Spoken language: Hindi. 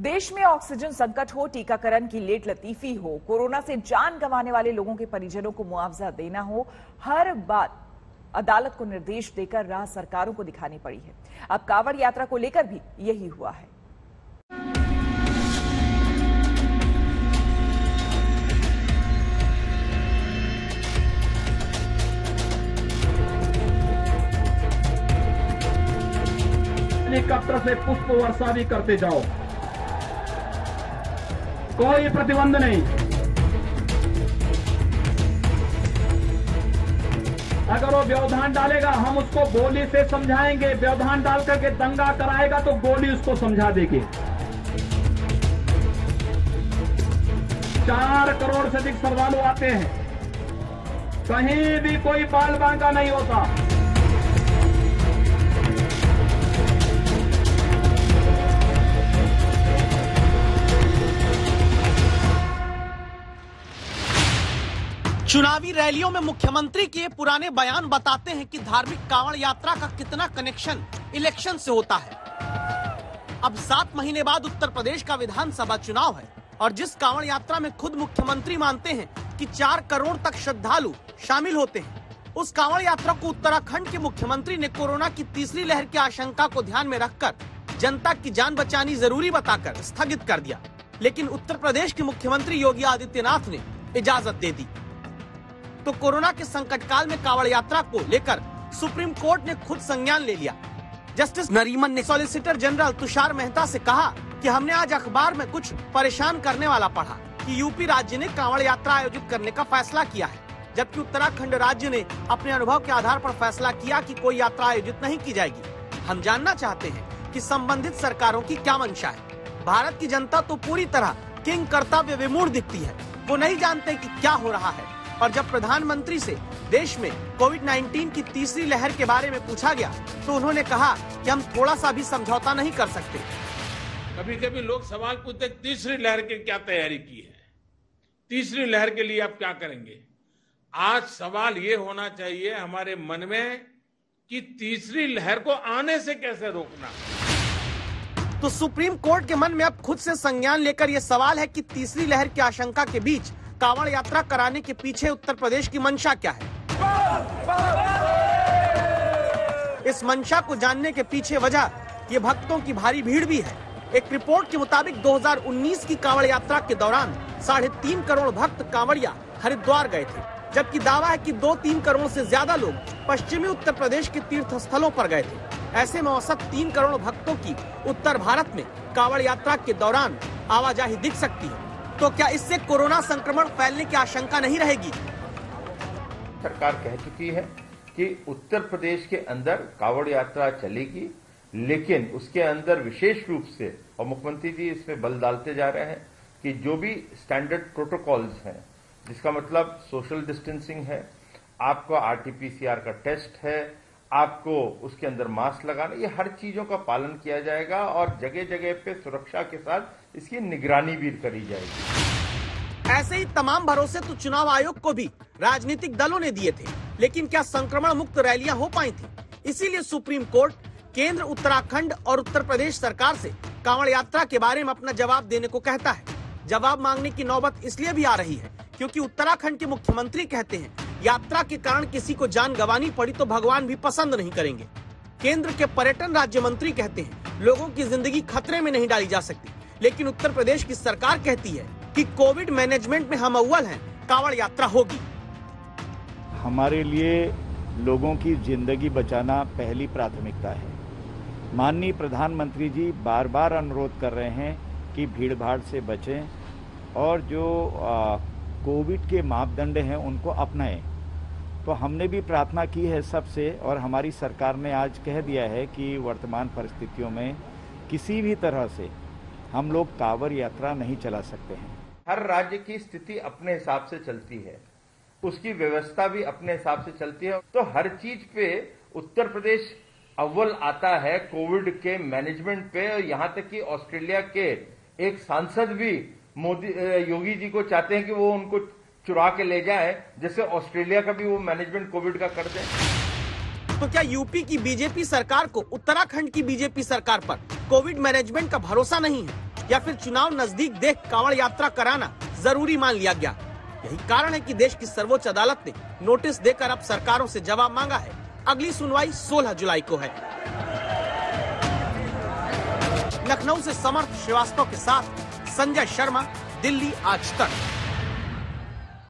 देश में ऑक्सीजन संकट हो, टीकाकरण की लेट लतीफी हो, कोरोना से जान गंवाने वाले लोगों के परिजनों को मुआवजा देना हो, हर बात अदालत को निर्देश देकर राह सरकारों को दिखानी पड़ी है। अब कांवड़ यात्रा को लेकर भी यही हुआ है। हेलीकॉप्टर से पुष्प वर्षा भी करते जाओ। कोई प्रतिबंध नहीं। अगर वो व्यवधान डालेगा, हम उसको गोली से समझाएँगे। व्यवधान डाल करके दंगा कराएगा तो गोली उसको समझा देगी। चार करोड़ से अधिक श्रद्धालु आते हैं। कहीं भी कोई बाल बांका नहीं होता। चुनावी रैलियों में मुख्यमंत्री के पुराने बयान बताते हैं कि धार्मिक कांवड़ यात्रा का कितना कनेक्शन इलेक्शन से होता है। अब सात महीने बाद उत्तर प्रदेश का विधानसभा चुनाव है और जिस कांवड़ यात्रा में खुद मुख्यमंत्री मानते हैं कि चार करोड़ तक श्रद्धालु शामिल होते हैं, उस कांवड़ यात्रा को उत्तराखंड के मुख्यमंत्री ने कोरोना की तीसरी लहर की आशंका को ध्यान में रखकर जनता की जान बचानी ज़रूरी बताकर स्थगित कर दिया। लेकिन उत्तर प्रदेश के मुख्यमंत्री योगी आदित्यनाथ ने इजाज़त दे दी। तो कोरोना के संकट काल में कावड़ यात्रा को लेकर सुप्रीम कोर्ट ने खुद संज्ञान ले लिया। जस्टिस नरीमन ने सॉलिसिटर जनरल तुषार मेहता से कहा कि हमने आज अखबार में कुछ परेशान करने वाला पढ़ा कि यूपी राज्य ने कांवड़ यात्रा आयोजित करने का फैसला किया है, जबकि उत्तराखंड राज्य ने अपने अनुभव के आधार पर फैसला किया कि कोई यात्रा आयोजित नहीं की जाएगी। हम जानना चाहते हैं कि संबंधित सरकारों की क्या मंशा है। भारत की जनता तो पूरी तरह किंग कर्तव्य विमूढ़ दिखती है। वो नहीं जानते कि क्या हो रहा है। और जब प्रधानमंत्री से देश में कोविड 19 की तीसरी लहर के बारे में पूछा गया तो उन्होंने कहा कि हम थोड़ा सा भी समझौता नहीं कर सकते। कभी कभी लोग सवाल पूछते तीसरी लहर की क्या तैयारी की है? तीसरी लहर के लिए आप क्या करेंगे? आज सवाल ये होना चाहिए हमारे मन में कि तीसरी लहर को आने से कैसे रोकना? तो सुप्रीम कोर्ट के मन में अब खुद से संज्ञान लेकर यह सवाल है कि तीसरी लहर की आशंका के बीच कांवड़ यात्रा कराने के पीछे उत्तर प्रदेश की मंशा क्या है? इस मंशा को जानने के पीछे वजह, ये भक्तों की भारी भीड़ भी है। एक रिपोर्ट के मुताबिक 2019 की कांवड़ यात्रा के दौरान साढ़े तीन करोड़ भक्त कांवड़िया हरिद्वार गए थे, जबकि दावा है कि दो तीन करोड़ से ज़्यादा लोग पश्चिमी उत्तर प्रदेश के तीर्थ स्थलों पर गए थे। ऐसे में औसत तीन करोड़ भक्तों की उत्तर भारत में कांवड़ यात्रा के दौरान आवाजाही दिख सकती है। तो क्या इससे कोरोना संक्रमण फैलने की आशंका नहीं रहेगी? सरकार कह चुकी है कि उत्तर प्रदेश के अंदर कावड़ यात्रा चलेगी, लेकिन उसके अंदर विशेष रूप से, और मुख्यमंत्री जी इसमें बल डालते जा रहे हैं कि जो भी स्टैंडर्ड प्रोटोकॉल्स हैं, जिसका मतलब सोशल डिस्टेंसिंग है, आपका आरटीपीसीआर का टेस्ट है आपको उसके अंदर मास्क लगाना, ये हर चीज़ों का पालन किया जाएगा और जगह जगह पे सुरक्षा के साथ इसकी निगरानी भी करी जाएगी। ऐसे ही तमाम भरोसे तो चुनाव आयोग को भी राजनीतिक दलों ने दिए थे, लेकिन क्या संक्रमण मुक्त रैलियाँ हो पाई थी? इसीलिए सुप्रीम कोर्ट, केंद्र, उत्तराखंड और उत्तर प्रदेश सरकार से कांवड़ यात्रा के बारे में अपना जवाब देने को कहता है। जवाब मांगने की नौबत इसलिए भी आ रही है, क्योंकि उत्तराखंड के मुख्यमंत्री कहते हैं यात्रा के कारण किसी को जान गंवानी पड़ी तो भगवान भी पसंद नहीं करेंगे। केंद्र के पर्यटन राज्य मंत्री कहते हैं, लोगों की ज़िंदगी खतरे में नहीं डाली जा सकती। लेकिन उत्तर प्रदेश की सरकार कहती है कि कोविड मैनेजमेंट में हम अव्वल हैं, कांवड़ यात्रा होगी। हमारे लिए लोगों की ज़िंदगी बचाना पहली प्राथमिकता है। माननीय प्रधानमंत्री जी बार बार अनुरोध कर रहे हैं कि भीड़ भाड़ से बचें और जो कोविड के मापदंड हैं उनको अपनाएँ। तो हमने भी प्रार्थना की है सबसे और हमारी सरकार ने आज कह दिया है कि वर्तमान परिस्थितियों में किसी भी तरह से हम लोग कांवड़ यात्रा नहीं चला सकते हैं। हर राज्य की स्थिति अपने हिसाब से चलती है। उसकी व्यवस्था भी अपने हिसाब से चलती है। तो हर चीज़ पे उत्तर प्रदेश अव्वल आता है कोविड के मैनेजमेंट पे। और यहाँ तक कि ऑस्ट्रेलिया के एक सांसद भी मोदी योगी जी को चाहते हैं कि वो उनको चुरा के ले जाए जैसे ऑस्ट्रेलिया का भी वो मैनेजमेंट कोविड का कर दे। तो क्या यूपी की बीजेपी सरकार को उत्तराखंड की बीजेपी सरकार पर कोविड मैनेजमेंट का भरोसा नहीं है? या फिर चुनाव नज़दीक देख कावड़ यात्रा कराना ज़रूरी मान लिया गया? यही कारण है कि देश की सर्वोच्च अदालत ने नोटिस देकर अब सरकारों से जवाब मांगा है। अगली सुनवाई 16 जुलाई को है। लखनऊ से समर्थ श्रीवास्तव के साथ संजय शर्मा, दिल्ली आज तक।